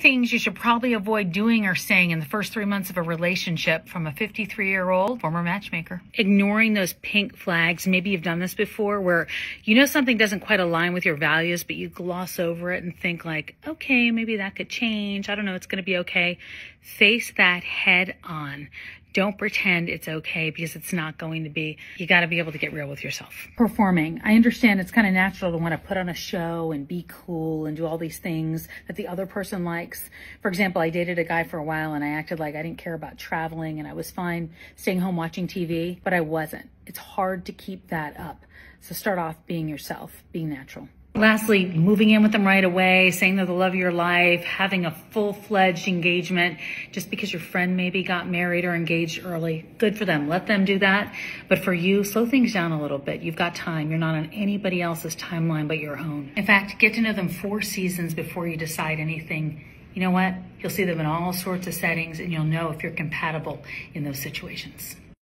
things you should probably avoid doing or saying in the first three months of a relationship from a 53 year old former matchmaker. Ignoring those pink flags. Maybe you've done this before where you know something doesn't quite align with your values, but you gloss over it and think like, okay, maybe that could change. I don't know. It's going to be okay. Face that head on. Don't pretend it's okay because it's not going to be. You got to be able to get real with yourself. Performing. I understand it's kind of natural to want to put on a show and be cool and do all these things that the other person likes. For example, I dated a guy for a while and I acted like I didn't care about traveling and I was fine staying home watching TV, but I wasn't. It's hard to keep that up. So start off being yourself, being natural. Lastly, moving in with them right away, saying they're the love of your life, having a full-fledged engagement just because your friend maybe got married or engaged early. Good for them. Let them do that. But for you, slow things down a little bit. You've got time. You're not on anybody else's timeline but your own. In fact, get to know them four seasons before you decide anything. You know what? You'll see them in all sorts of settings and you'll know if you're compatible in those situations.